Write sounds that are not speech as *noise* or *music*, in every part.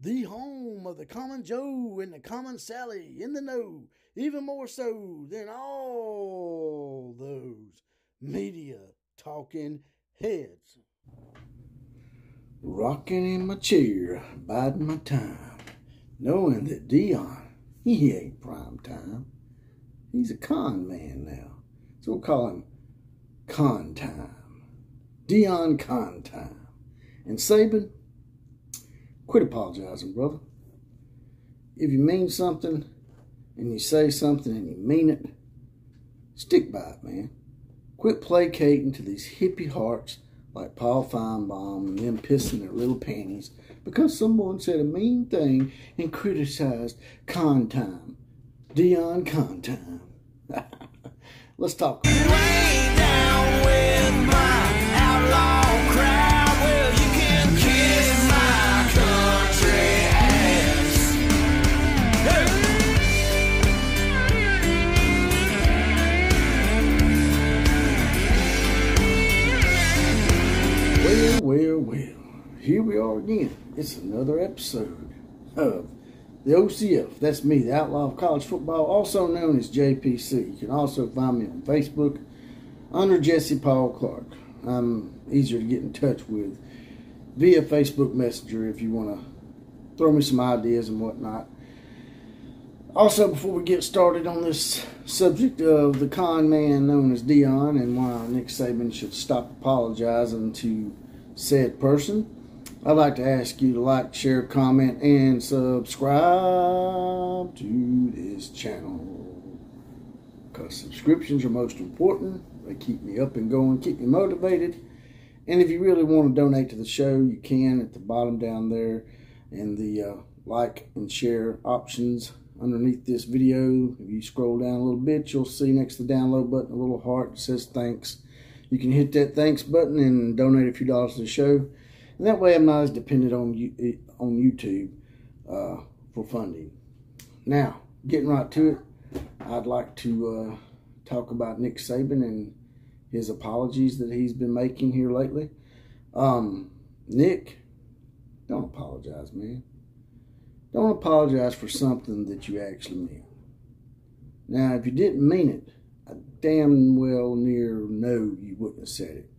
the home of the common Joe and the common Sally in the know, even more so than all those media talking heads. Rocking in my chair, biding my time, knowing that Deion, he ain't prime time. He's a con man now. So we'll call him Con Time. Deion Con Time. And Saban, quit apologizing, brother. If you mean something and you say something and you mean it, stick by it, man. Quit placating to these hippie hearts like Paul Finebaum and them pissing their little panties because someone said a mean thing and criticized con time. Deion con time. *laughs* Let's talk. Again. It's another episode of the OCF. That's me, the Outlaw of College Football, also known as JPC. You can also find me on Facebook under Jesse Paul Clark. I'm easier to get in touch with via Facebook Messenger if you want to throw me some ideas and whatnot. Also, before we get started on this subject of the con man known as Deion and why Nick Saban should stop apologizing to said person, I'd like to ask you to like, share, comment, and subscribe to this channel. Because subscriptions are most important. They keep me up and going, keep me motivated. And if you really want to donate to the show, you can at the bottom down there in the uh, like and share options underneath this video. If you scroll down a little bit, you'll see next to the download button a little heart that says thanks. You can hit that thanks button and donate a few dollars to the show. And that way I'm not as dependent on you, on YouTube uh, for funding. Now, getting right to it, I'd like to uh, talk about Nick Saban and his apologies that he's been making here lately. Um, Nick, don't apologize, man. Don't apologize for something that you actually meant. Now, if you didn't mean it, I damn well near know you wouldn't have said it.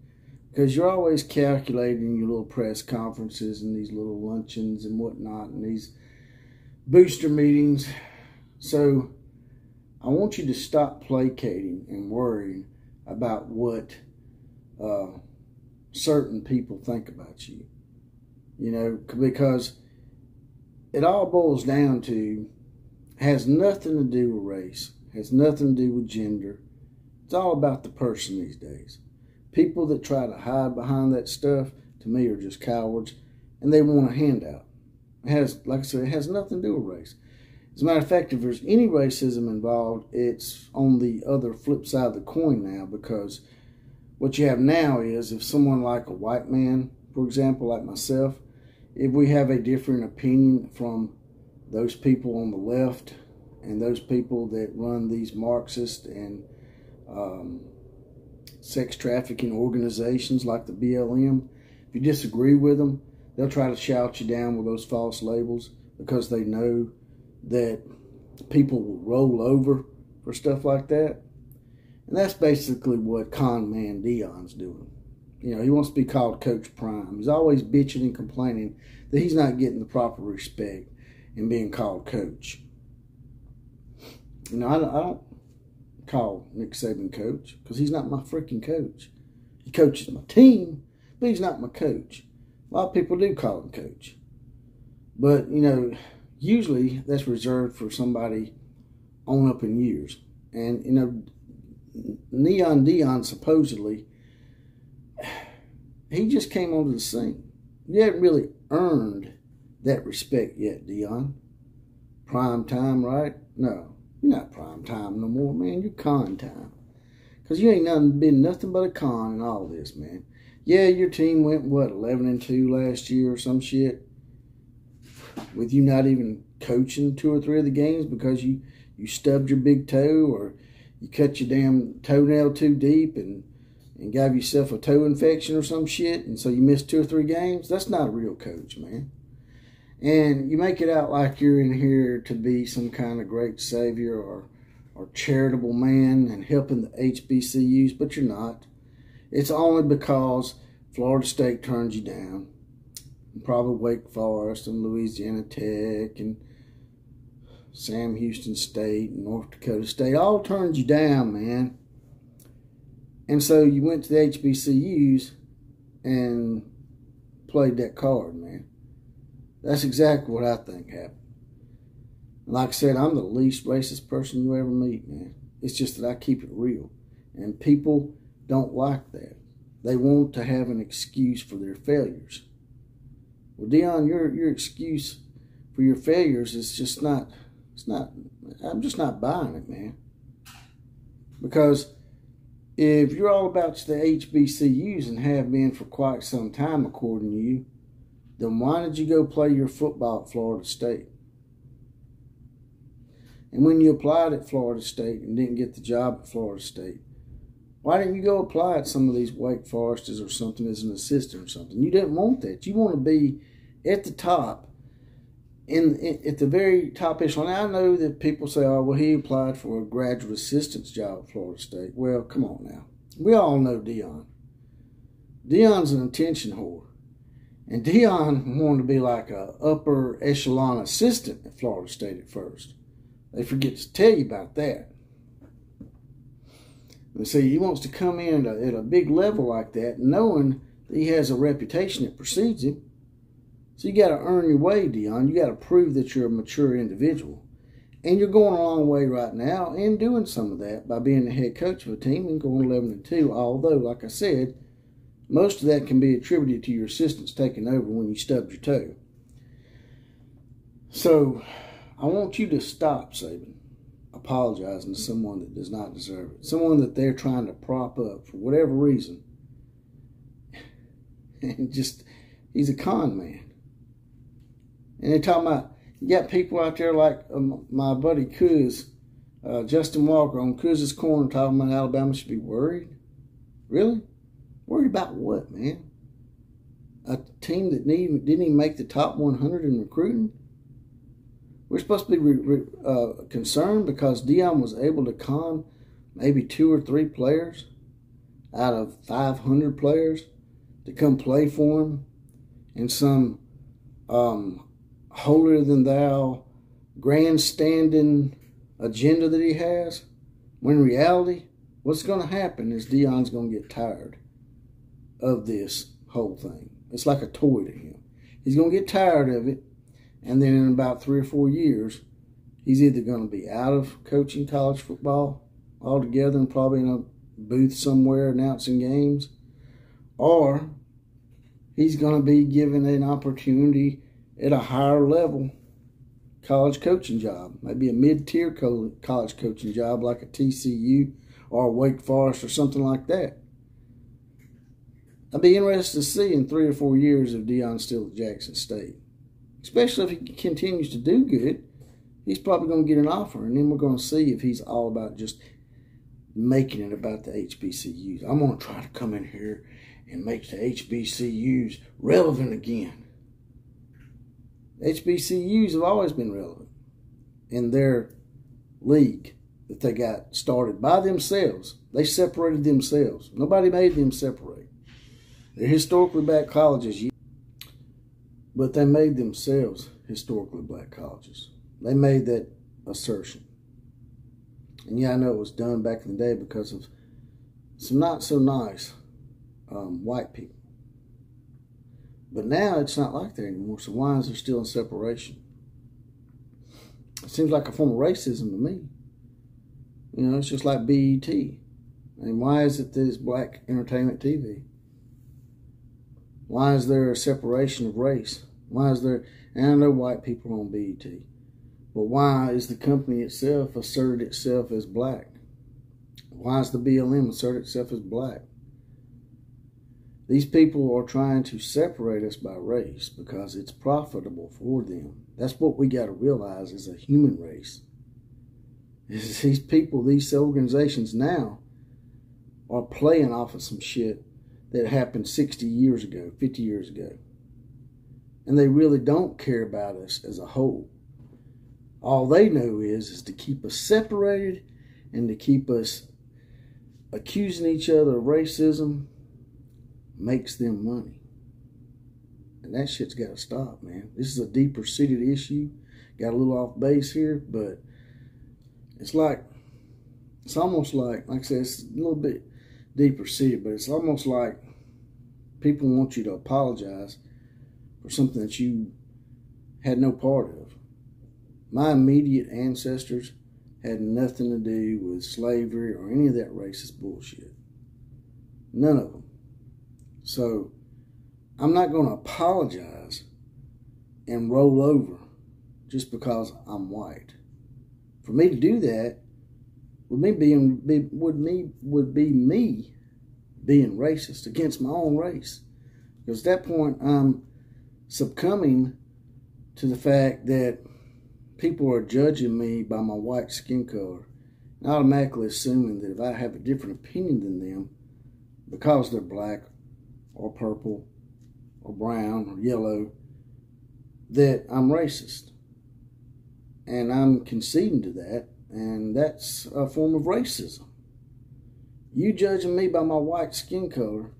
Because you're always calculating your little press conferences and these little luncheons and whatnot and these booster meetings. So I want you to stop placating and worrying about what uh, certain people think about you. You know, because it all boils down to has nothing to do with race, has nothing to do with gender. It's all about the person these days. People that try to hide behind that stuff, to me, are just cowards, and they want a handout. It has, like I said, it has nothing to do with race. As a matter of fact, if there's any racism involved, it's on the other flip side of the coin now because what you have now is if someone like a white man, for example, like myself, if we have a different opinion from those people on the left and those people that run these Marxist and um, sex trafficking organizations like the BLM, if you disagree with them, they'll try to shout you down with those false labels because they know that people will roll over for stuff like that. And that's basically what con man Deion's doing. You know, he wants to be called Coach Prime. He's always bitching and complaining that he's not getting the proper respect in being called coach. You know, I, I don't call Nick Saban coach because he's not my freaking coach. He coaches my team, but he's not my coach. A lot of people do call him coach. But, you know, usually that's reserved for somebody on up in years. And, you know, Neon Deion supposedly, *sighs* he just came onto the scene. You haven't really earned that respect yet, Deion. Prime time, right? No, you're not prime time no more, man. You're con time. Because you ain't nothing, been nothing but a con in all this, man. Yeah, your team went, what, 11 and 2 last year or some shit? With you not even coaching two or three of the games because you, you stubbed your big toe or you cut your damn toenail too deep and and gave yourself a toe infection or some shit, and so you missed two or three games, that's not a real coach, man. And you make it out like you're in here to be some kind of great savior or, or charitable man and helping the HBCUs, but you're not. It's only because Florida State turns you down. And Probably Wake Forest and Louisiana Tech and Sam Houston State and North Dakota State all turned you down, man. And so you went to the HBCUs and played that card, man. That's exactly what I think happened. Like I said, I'm the least racist person you ever meet, man. It's just that I keep it real. And people don't like that. They want to have an excuse for their failures. Well, Deion, your your excuse for your failures is just not it's not I'm just not buying it, man. Because if you're all about the HBCUs and have been for quite some time, according to you, then why did you go play your football at Florida State? And when you applied at Florida State and didn't get the job at Florida State, why didn't you go apply at some of these Wake Foresters or something as an assistant or something? You didn't want that. You want to be at the top, in, in at the very top echelon. I know that people say, "Oh, well, he applied for a graduate assistant's job at Florida State." Well, come on now. We all know Deion. Deion's an attention whore. And Deion wanted to be like a upper echelon assistant at Florida State at first. They forget to tell you about that. And see, he wants to come in at a, at a big level like that, knowing that he has a reputation that precedes him. So you got to earn your way, Deion. You got to prove that you're a mature individual. And you're going a long way right now and doing some of that by being the head coach of a team and going 11 and 2. Although, like I said, most of that can be attributed to your assistants taking over when you stubbed your toe. So I want you to stop, Saban, apologizing to someone that does not deserve it. Someone that they're trying to prop up for whatever reason. *laughs* And just, he's a con man. And they're talking about, you got people out there like um, my buddy Kuz, uh, Justin Walker on Kuz's Corner talking about Alabama should be worried. Really? Worried about what, man? A team that didn't even make the top 100 in recruiting? We're supposed to be re, re, uh, concerned because Deion was able to con maybe two or three players out of 500 players to come play for him in some um, holier than thou grandstanding agenda that he has. When in reality, what's going to happen is Deion's going to get tired of this whole thing. It's like a toy to him. He's going to get tired of it, and then in about three or four years, he's either going to be out of coaching college football altogether and probably in a booth somewhere announcing games, or he's going to be given an opportunity at a higher level college coaching job, maybe a mid-tier college coaching job like a TCU or Wake Forest or something like that. I'd be interested to see in three or four years if Deion's still at Jackson State. Especially if he continues to do good, he's probably going to get an offer, and then we're going to see if he's all about just making it about the HBCUs. I'm going to try to come in here and make the HBCUs relevant again. HBCUs have always been relevant in their league that they got started by themselves. They separated themselves. Nobody made them separate. They're historically black colleges, but they made themselves historically black colleges. They made that assertion. And yeah, I know it was done back in the day because of some not so nice um, white people. But now it's not like that anymore, so why is there still in separation? It seems like a form of racism to me. You know, it's just like BET. And why is it this black entertainment TV? Why is there a separation of race? Why is there, and I know white people on BET, but why is the company itself asserted itself as black? Why is the BLM asserted itself as black? These people are trying to separate us by race because it's profitable for them. That's what we got to realize as a human race. Is *laughs* these people, these organizations now are playing off of some shit that happened 60 years ago, 50 years ago. and they really don't care about us as a whole. All they know is is to keep us separated and to keep us accusing each other of racism makes them money. And that shit's got to stop, man. This is a deeper seated issue. Got a little off base here, but it's like, it's almost like, like I said, it's a little bit deeper seated, but it's almost like people want you to apologize for something that you had no part of. My immediate ancestors had nothing to do with slavery or any of that racist bullshit. None of them. So I'm not going to apologize and roll over just because I'm white. For me to do that would me being be, would me would be me being racist against my own race. Because at that point I'm succumbing to the fact that people are judging me by my white skin color and automatically assuming that if I have a different opinion than them because they're black or purple or brown or yellow that I'm racist. And I'm conceding to that, and that's a form of racism. You judging me by my white skin color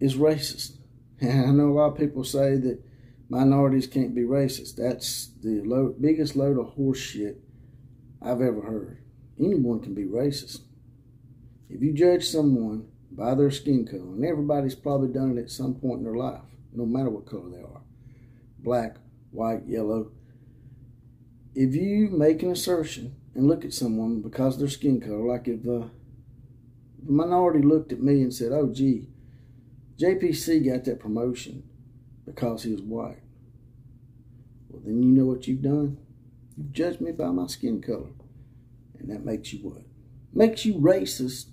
is racist. And *laughs* I know a lot of people say that minorities can't be racist. That's the biggest load of horseshit I've ever heard. Anyone can be racist. If you judge someone by their skin color, and everybody's probably done it at some point in their life, no matter what color they are black, white, yellow. If you make an assertion and look at someone because of their skin color, like if uh, the minority looked at me and said, Oh, gee, JPC got that promotion because he was white. Well, then you know what you've done? You've judged me by my skin color. And that makes you what? Makes you racist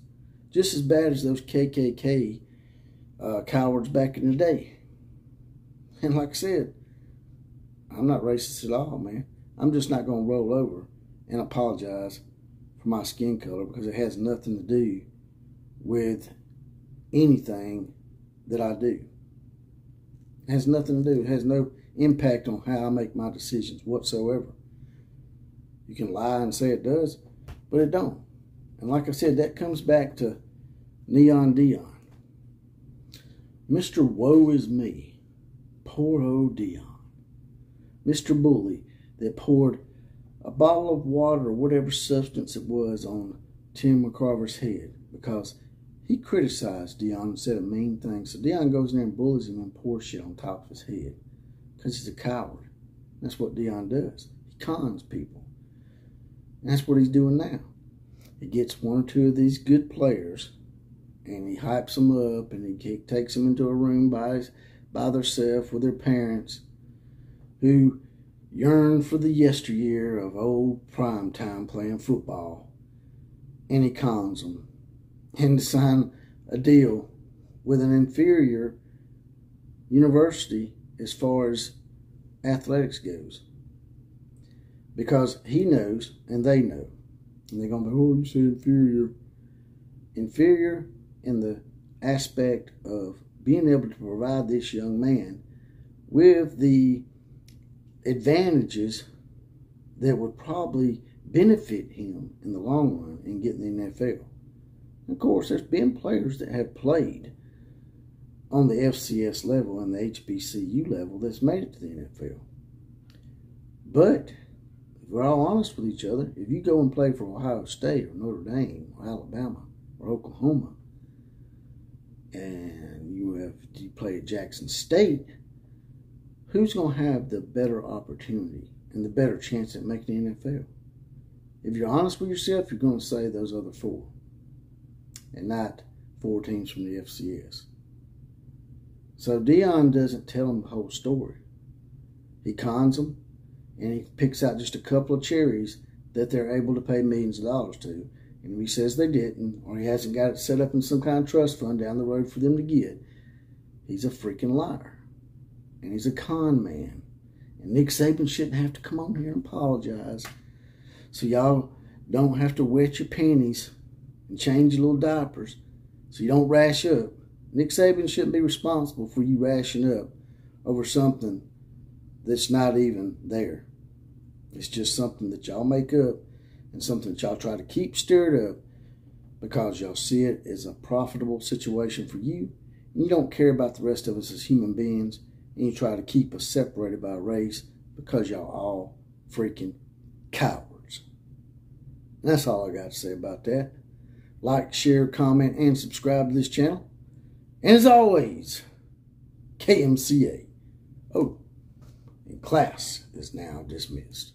just as bad as those KKK uh, cowards back in the day. And like I said, I'm not racist at all, man. I'm just not going to roll over and apologize for my skin color because it has nothing to do with anything that I do. It has nothing to do. It has no impact on how I make my decisions whatsoever. You can lie and say it does, but it don't. And like I said, that comes back to Neon Deion. Mr. Woe is me. Poor old Deion. Mr. Bully that poured a bottle of water or whatever substance it was on Tim McCarver's head because he criticized Deion and said a mean thing. So Deion goes in there and bullies him and pours shit on top of his head because he's a coward. That's what Deion does. He cons people. And that's what he's doing now. He gets one or two of these good players and he hypes them up and he takes them into a room by, by themselves with their parents who yearn for the yesteryear of old prime time playing football. And he cons them and to sign a deal with an inferior university as far as athletics goes. Because he knows and they know. And they're going to be, oh, you said inferior. Inferior in the aspect of being able to provide this young man with the advantages that would probably benefit him in the long run in getting the NFL. Of course, there's been players that have played on the FCS level and the HBCU level that's made it to the NFL. But if we're all honest with each other, if you go and play for Ohio State or Notre Dame or Alabama or Oklahoma, and you have you play at Jackson State, who's going to have the better opportunity and the better chance at making the NFL? If you're honest with yourself, you're going to say those other four and not four teams from the FCS. So Deion doesn't tell them the whole story. He cons them and he picks out just a couple of cherries that they're able to pay millions of dollars to. And he says they didn't, or he hasn't got it set up in some kind of trust fund down the road for them to get, he's a freaking liar. And he's a con man. And Nick Saban shouldn't have to come on here and apologize. So y'all don't have to wet your panties and change your little diapers so you don't rash up. Nick Saban shouldn't be responsible for you rashing up over something that's not even there. It's just something that y'all make up and something that y'all try to keep stirred up because y'all see it as a profitable situation for you. And you don't care about the rest of us as human beings you try to keep us separated by race because y'all all freaking cowards. And that's all I got to say about that. Like, share, comment, and subscribe to this channel. And as always, KMCA. Oh, and class is now dismissed.